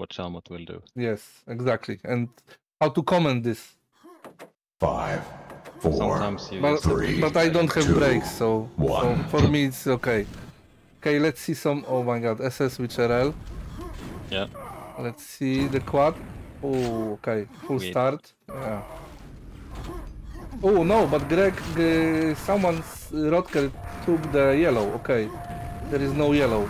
what Shalmot will do. Yes, exactly. And how to comment this. Five, four, Sometimes you But, just have to Three, but I don't have two, brakes, so, so for me it's okay. Okay, let's see some. Oh my god, SS with RL. Yeah. Let's see the quad. Oh, okay, full Wait. start. Yeah. Oh no, but Greg, uh, someone's Rodker took the yellow. Okay, there is no yellow.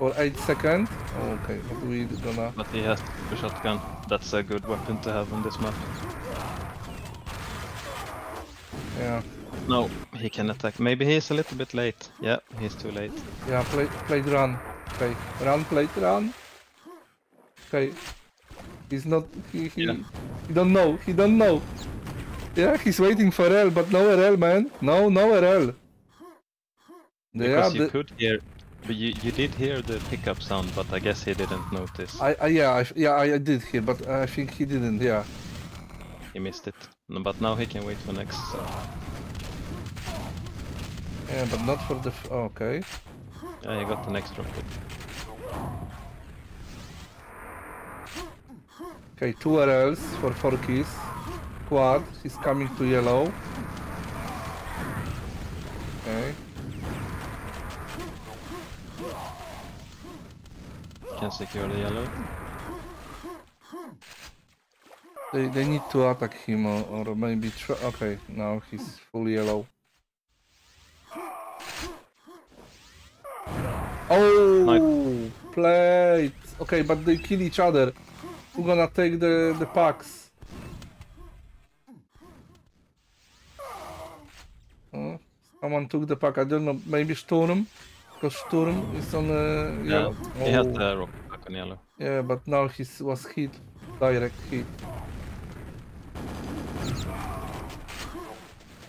For 8 seconds. Oh, okay, but we gonna. But he has the shotgun. That's a good weapon to have on this map. Yeah, No, he can attack. Maybe he's a little bit late. Yeah, he's too late. yeah, play, play run. Okay, run, play run. Okay, he's not. He, he, Yeah. he don't know. He don't know. Yeah, he's waiting for RL, but no RL, man. No, no RL. They Because you the- could hear, but you, you did hear the pickup sound, but I guess he didn't notice. I, I yeah, I, yeah, I, I did hear, but I think he didn't. Yeah. He missed it. No, But now he can wait for next. So. Yeah, but not for the. F- oh, okay. Yeah, he got the next rocket. Okay, two RLs for four keys. Quad, he's coming to yellow. Okay. Can secure the yellow. They, they need to attack him or, or maybe try. Okay, now he's full yellow. Oh, plate. Okay, but they kill each other. Who gonna take the the packs? Oh, someone took the pack. I don't know. Maybe Sturm, because Sturm is on the Yeah, yellow. he had the rocket back on yellow. Yeah, but now he was hit, direct hit.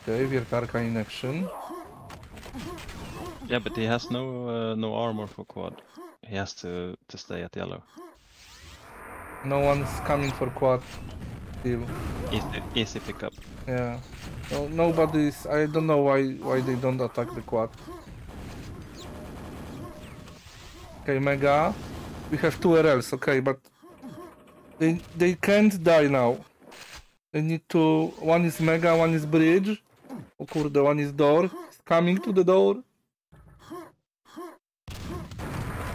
Okay, wiertarka in action. Yeah, but he has no uh, no armor for quad. He has to to stay at yellow. No one's coming for quad. Still, Easy, easy pickup. yeah. No, nobody's. I don't know why why they don't attack the quad. Okay, mega. We have two RLs. Okay, but they they can't die now. They need to. One is mega, one is bridge. O kurde, one is door. He's coming to the door.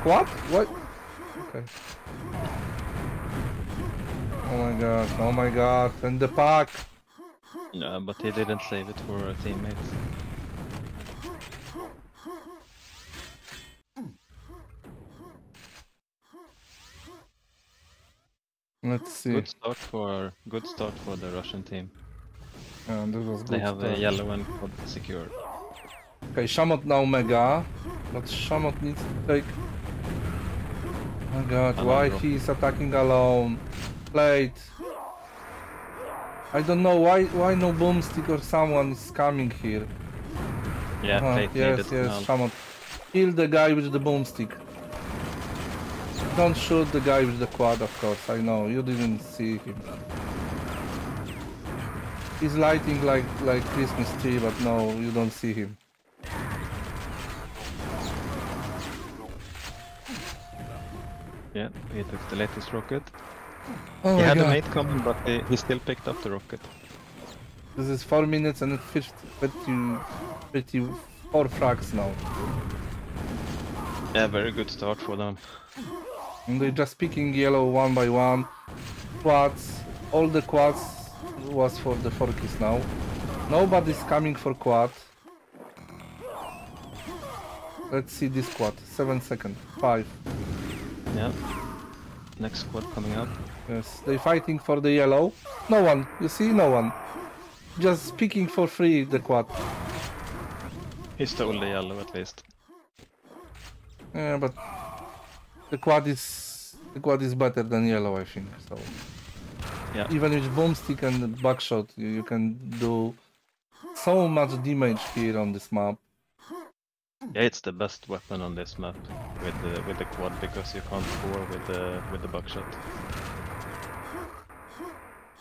What? What? Okay. Oh my god, oh my god, and the pack. No, but he didn't save it for a Let's see. Good start for good start for the Russian team. Yeah, They have a start. yellow and quad secured. Okay, Shamot now mega, but Shamot needs to take. Oh my god, why Alone, bro. he is attacking alone? Plate. I don't know why why no boomstick or someone is coming here. Yeah, Uh-huh, yes, yes. Shamot. Kill the guy with the boomstick. Don't shoot the guy with the quad, of course. I know you didn't see him. He's lighting like like Christmas tree, but no, you don't see him. Yeah, he took the latest rocket. Oh he had a god. mate coming, but he, he still picked up the rocket. This is 4 minutes and 50, 50, 54 frags now. Yeah, very good start for them. And they're just picking yellow one by one. Quads. All the quads was for the 4KIS now. Nobody's coming for quad. Let's see this quad. 7 seconds. 5. Yeah. Next squad coming up. Yes. They fighting for the yellow. No one. You see? No one. Just picking for free the quad. He stole the yellow at least. Yeah, but the quad is the quad is better than yellow, I think. So Yeah. even with boomstick and buckshot, you, you can do so much damage here on this map. Yeah, it's the best weapon on this map with the with the quad because you can't score with the with the buckshot.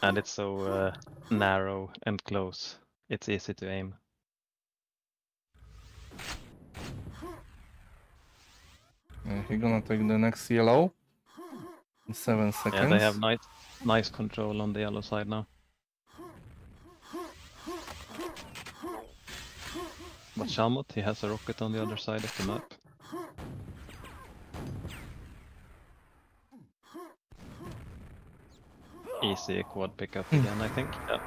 And it's so uh, narrow and close. It's easy to aim. Uh, he gonna take the next yellow in seven seconds. Yeah, they have nice, nice control on the yellow side now. But Shamot, he has a rocket on the other side of the map. Easy quad pickup again, I think. Yeah.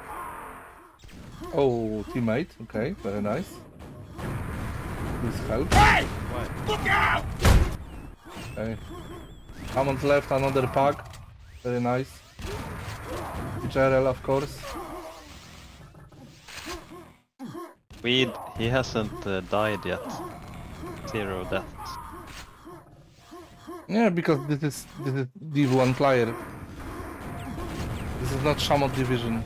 Oh, teammate. Okay, very nice. Please help. Okay. Hammond left another pack. Very nice. HRL, of course. Weed, he hasn't uh, died yet. Zero deaths. Yeah, because this is this is Div 1 player. This is not Shamot division.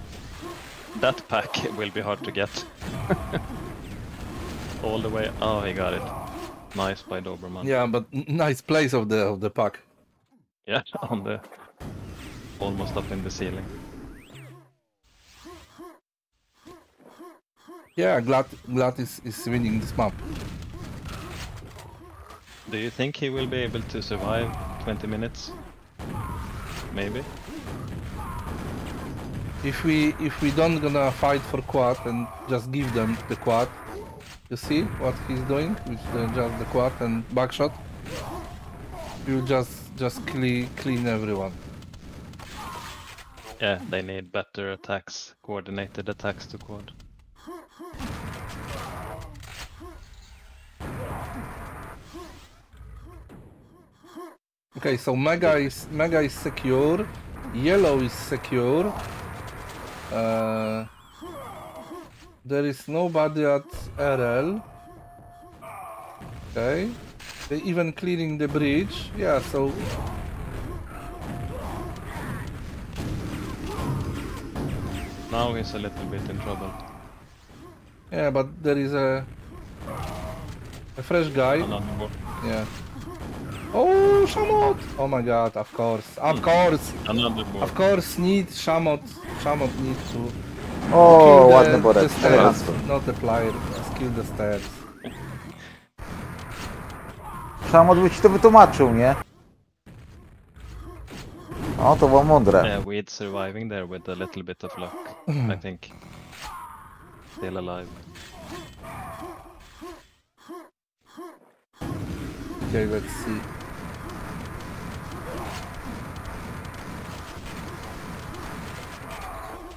That pack will be hard to get. All the way. Oh, he got it. Nice by Doberman. Yeah, but nice place of the of the pack. Yeah, on the almost up in the ceiling. Yeah, glad glad is, is winning this map. Do you think he will be able to survive 20 minutes? Maybe. If we if we don't gonna fight for quad and just give them the quad, you see what he's doing with just the quad and buckshot. You just just clean clean everyone. Yeah, they need better attacks, coordinated attacks to quad. Okay, so mega is mega is secure, yellow is secure. Uh, there is nobody at RL. Okay, they even clearing the bridge. Yeah, so Now he's a little bit in trouble. yeah, but there is a a fresh guy. Yeah. Oh, Shamot! Oh my god, of course, of hmm. course, Another of course, need Shamot. Shamot need to O, ładny borek. elegancko. not the player. Just kill the stairs. Szamot by ci to wytłumaczył, nie? O, to było mądre. Yeah, we'd surviving there with a little bit of luck, I think. Still alive. Okay, let's see.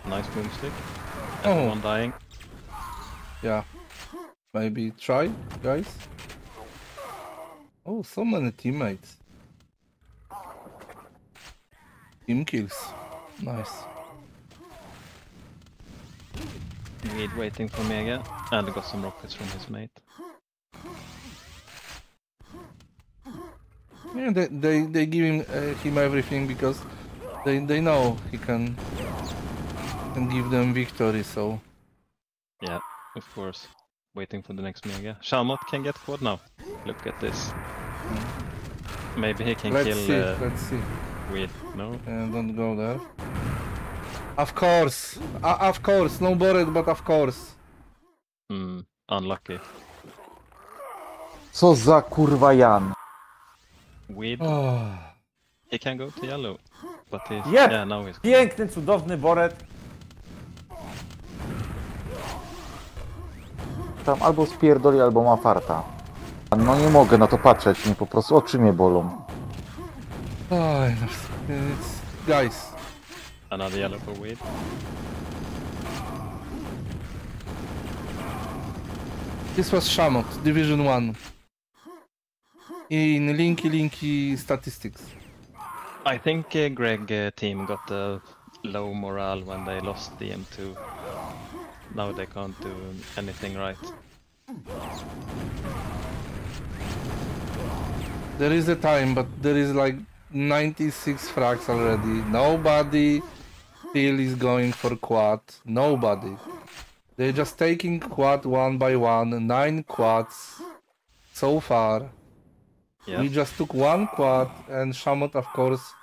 Nice boomstick. Oh. Dying. Yeah. Maybe try, guys. Oh, so many teammates. Team kills. Nice. Weed waiting for Mega. And got some rockets from his mate. Yeah, they they, they give him uh, him everything because they they know he can can give them victory. So Yeah, of course. Waiting for the next Mega. Shamot can get quad now. Look at this. Maybe he can let's kill see. uh, let's see. Weed. No? Uh, don't go there. Of course, uh, of course, no bored, but of course. Hmm, unlucky. Co za kurwa Jan. Weed, Oh. he can go to yellow. But he's... Yeah. Yeah, now he's... Piękny, cudowny boret. Tam albo spierdoli, albo ma farta. No nie mogę na to patrzeć, mnie po prostu oczy mnie bolą. Oh, it's, guys, Another yellow for Weed. this was Shamot, Division 1. In Linky Linky statistics. I think uh, Greg uh, team got a low morale when they lost the M2. Now they can't do anything right. There is a time, but there is like 96 frags already. Nobody still is going for quad. Nobody. They're just taking quad one by one. Nine quads so far. Yeah. We just took one quad, and Shamot, of course,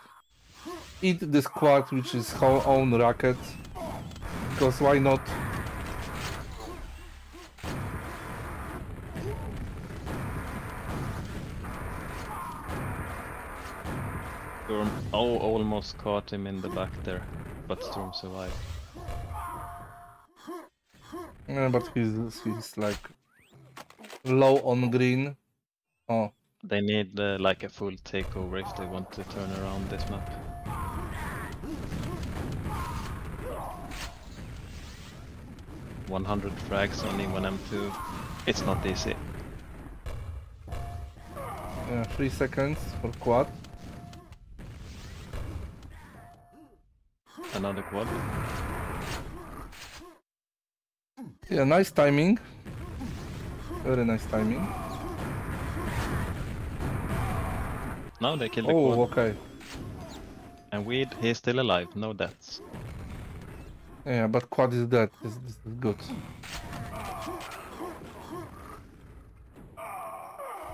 eat this quad, which is her own racket. Because why not? Storm. Oh, almost caught him in the back there, but Storm survived. Yeah, but he's he's like low on green. Oh, They need uh, like a full takeover if they want to turn around this map. One hundred frags only one M2. It's not easy. yeah, three seconds for quad. Another quad. Yeah, nice timing. Very nice timing. Now they killed the Oh, quad. okay. And Weed, he's still alive, no deaths. Yeah, but quad is dead. This, this is good.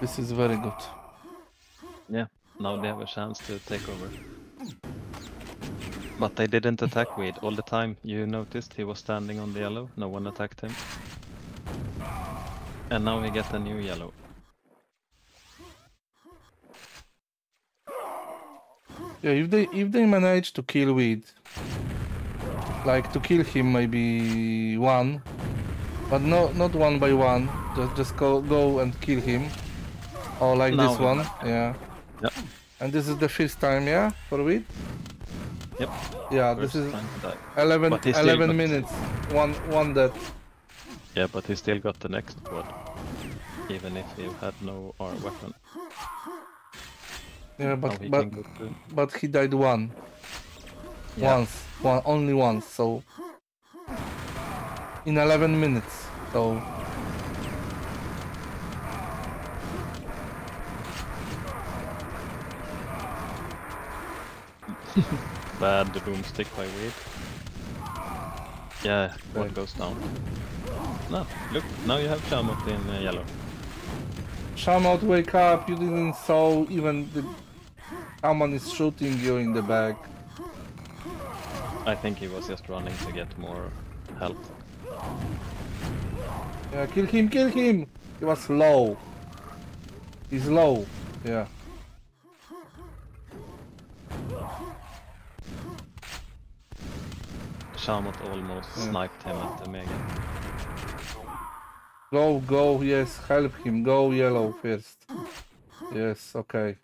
This is very good. Yeah, now they have a chance to take over. But they didn't attack Weed all the time. You noticed he was standing on the yellow, no one attacked him. And now we get a new yellow. Yeah, if they if they manage to kill Weed, like to kill him maybe one, but no not one by one. Just just go go and kill him, or like Now this one. Yeah. Yep. And this is the fifth time, yeah, for Weed. Yep. Yeah, First this is time to die. 11, But 11 got- minutes. One one dead. Yeah, but he still got the next quad. Even if he had no R weapon. Yeah, but he but to... but he died one. Yeah. Once. One only once, so in 11 minutes. So Bad the boomstick by Weed. Yeah, quad Right. goes down. No, look, now you have Shamot in uh, yellow. Shamot, wake up! You didn't saw even the someone is shooting you in the back. I think he was just running to get more health. Yeah, kill him, kill him! He was low. He's low. Yeah. Shamot almost Yeah. sniped him at the mega. Go, go, yes, help him. Go yellow first. Yes, okay.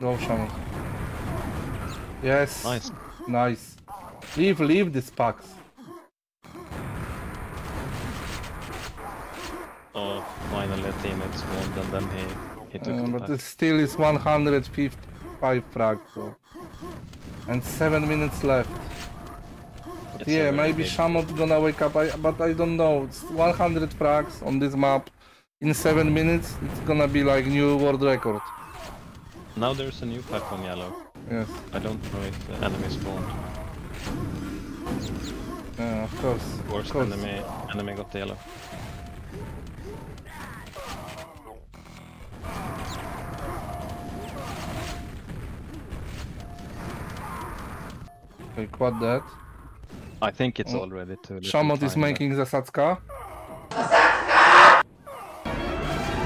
Go, Shaman. Yes. Nice. Nice. Leave, leave this packs. Oh, finally a teammate spawned and then he, he took Uh, but it still is 155 frag, so. And 7 minutes left. Yeah, maybe big- Shamot gonna wake up, I, but I don't know. It's 100 frags on this map. In 7 minutes, it's gonna be like new world record. Now there's a new pack on yellow. Yes, I don't know if the enemy spawned. yeah, of course. Of Of course, enemy enemy got the yellow. Okay, quad that. I think it's Oh. already too little Shamot is time,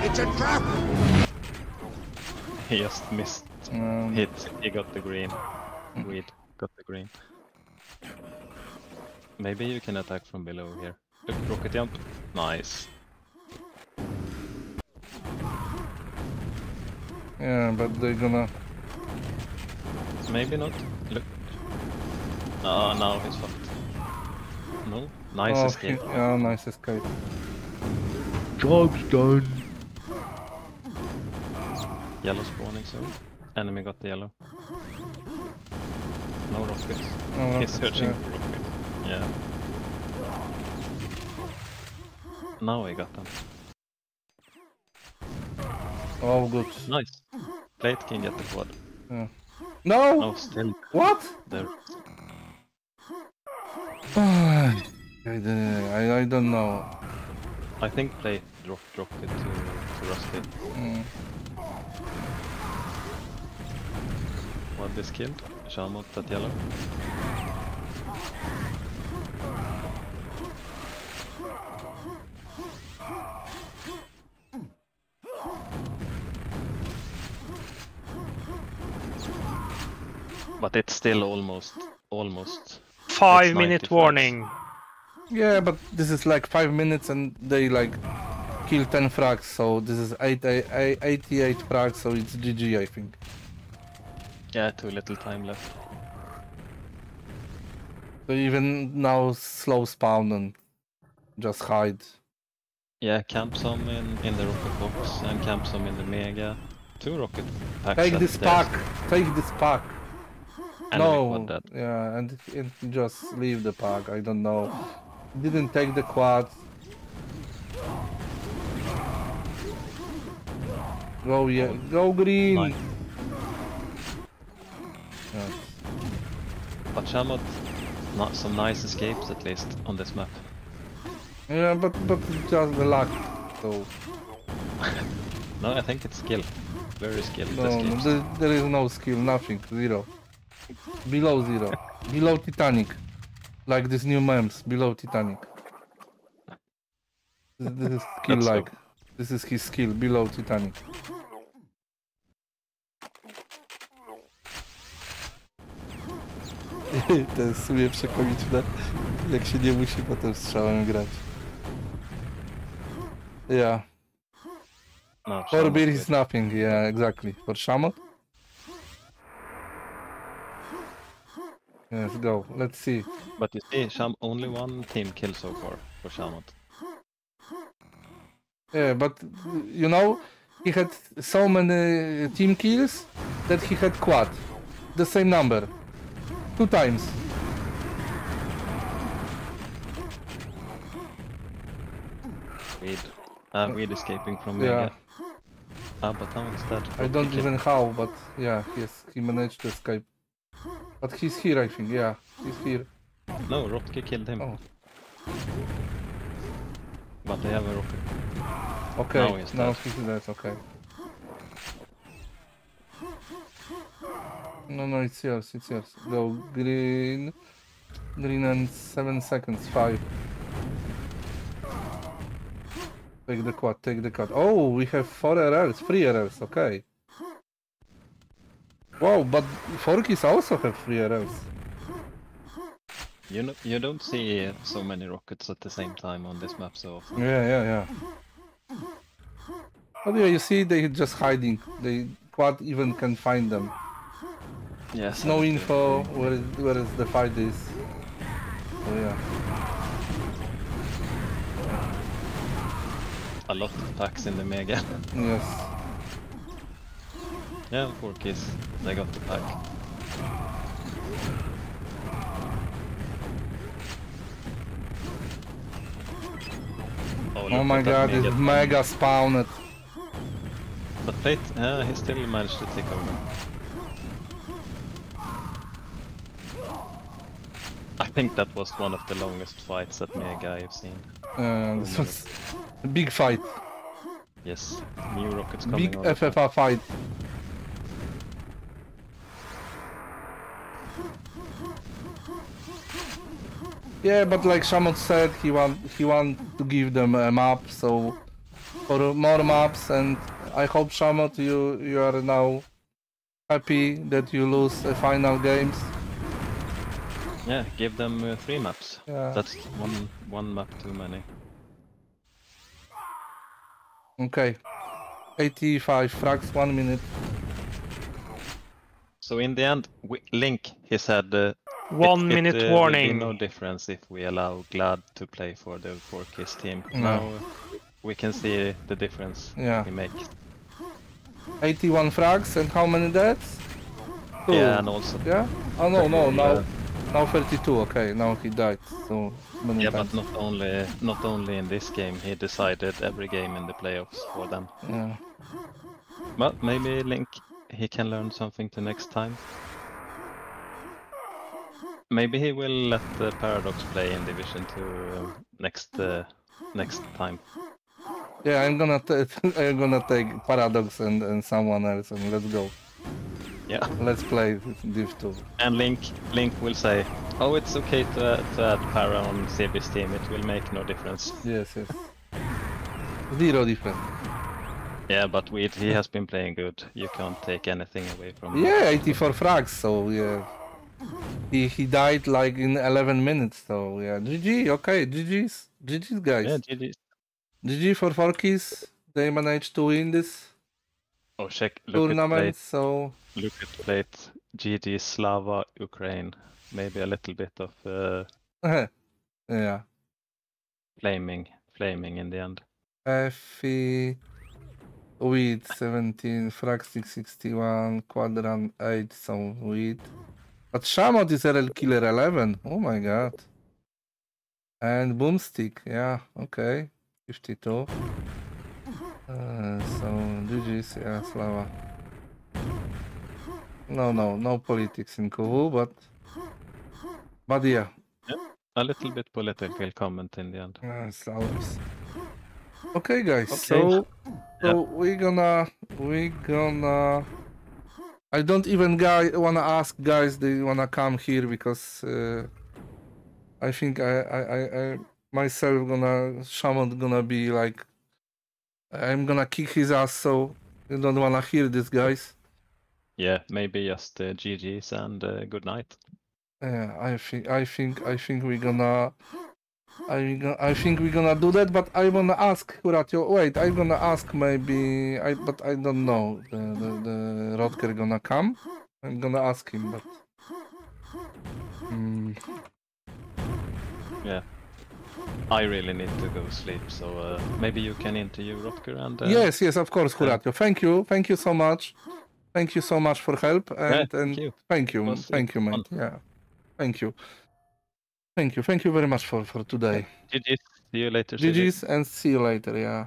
but a trap! He just missed Um, hit. He got the green. Weed got the green. Maybe you can attack from below here. Rocket jump. Nice. yeah, but they're gonna. Maybe not. Look. Ah, now he's fucked. No. Nice oh, escape. he- yeah, nice escape. Job's done. Yellow spawning soon. Enemy got the yellow. No rockets. No He's rockets, searching yeah. for rockets. Yeah. Now he got them. Oh, good. Nice. Plate can get the quad. No! Oh, still What? there. I, I, I don't know. I think they drop, dropped it to, to Rusted. Mm. One killed. Shamot that yellow. But it's still almost, almost Five It's minute 95. warning. Yeah, but this is like five minutes and they like kill 10 frags, so this is eight, eight, eight, 88 frags, so it's GG, I think. Yeah, too little time left. So even now, slow spawn and just hide. Yeah, camp some in, in the rocket box and camp some in the mega. Two rocket packs. Take at this there, pack! Take this pack! No! Yeah, and, and just leave the pack, I don't know. Didn't take the quad. Go, yeah, oh, go green! Yeah. But Shamot, not some nice escapes at least on this map. Yeah, but but just the luck. So No, I think it's skill. Very skilled no, there is no skill, nothing, zero. Below zero, below Titanic, like this new memes, below Titanic. This, this is skill like. This is his skill, below Titanic. to jest w sumie przekomiczne, jak się nie musi potem strzałem grać. Yeah. No, For beer is nothing, yeah, exactly. For Shamot? Yes, go. Let's see. But you see, Sham only one team kill so far for Shamot. Yeah, but you know, he had so many team kills that he had quad. The same number. Two times. Weed. Uh, weed escaping from Yeah. mega. Ah, but now instead. I don't even how, but yeah, yes, he managed to escape. But he's here, I think. Yeah, he's here. No, Rotke killed him. Oh. But they have a rocket. Okay, Now he's now dead. he's dead. Okay. No, no, it's yours. It's yours. Go green. Green and seven seconds. Five. Take the quad. Take the quad. Oh, we have four errors. Three errors. Okay. Wow, but 4KIS also have three errors. You know, you don't see so many rockets at the same time on this map so often. Yeah, yeah, yeah. But yeah, you see, they just hiding. They quad even can find them. Yes. no info where is, where is the fight is. So yeah. A lot of packs in the mega. Yes. Yeah, four keys. They got the pack. Oh look my god, mega it's thing. mega spawned. But Fate, uh, he still managed to take over. I think that was one of the longest fights that Mega I've seen. Uh, this was a big fight. Yes, new rockets coming Big FFR the fight. Yeah, but like Shamot said, he want he want to give them a map, so for more maps, and I hope Shamot you you are now happy that you lose the final games. Yeah, give them uh, three maps. Yeah. That's one one map too many. Okay. 85 frags, one minute. So in the end, we, Link, he said, uh, One it, minute it, uh, will be warning. no difference if we allow Glad to play for the 4KIS team. No. Now we can see the difference Yeah. he make. 81 frags and how many deaths? Two. Yeah, and also Yeah? Oh no, no, Yeah. now, now 32, okay, now he died, so many yeah, times. but not only not only in this game, he decided every game in the playoffs for them. Yeah. But maybe Link, he can learn something to next time. Maybe he will let the Paradox play in Division 2 uh, next uh, next time. Yeah, I'm gonna t- I'm gonna take Paradox and, and someone else and let's go. Yeah. Let's play Div 2. And Link, Link will say, "Oh, it's okay to, uh, to add Para on CB's team. It will make no difference." Yes, yes. Zero difference. Yeah, but we, he has been playing good. You can't take anything away from him. Yeah, 84 frags, so yeah. He he died like in 11 minutes, so yeah. GG, okay, GG's. GG's, guys. Yeah, GG. GG for 4KIS. They managed to win this Oh, check. Look tournament, so Look at plate. GG Slava Ukraine. Maybe a little bit of uh, yeah. flaming, flaming in the end. Effie, Weed 17, Frag 661, Quadrant 8, some Weed. But Shamot is RL Killer 11. Oh my god. And Boomstick, yeah, okay. 52. Uh, so GG's, yeah, Slava. No, no, no politics in Kuvu, but. But yeah, A little bit political comment in the end. it's always. Okay, guys. Okay. So, so we gonna we're gonna. I don't even guy wanna ask guys they wanna come here because uh, I think I, I I I myself gonna shaman gonna be like I'm gonna kick his ass. So you don't wanna hear this, guys. Yeah, maybe just uh, GG's and uh, good night. Yeah, I think I think I think we're gonna I I think we're gonna do that, but I wanna ask Kuratio. Wait, I'm gonna ask maybe I but I don't know the the, the Rodker gonna come. I'm gonna ask him, but mm, Yeah. I really need to go sleep, so uh, maybe you can interview Rotker and. Uh, yes, yes, of course, Kuratio. Thank you, thank you so much. Thank you so much for help and yeah, and thank you. thank you, thank you, mate. Yeah, thank you, thank you, thank you very much for for today. GG's. See you later. GG's and see you later. Yeah.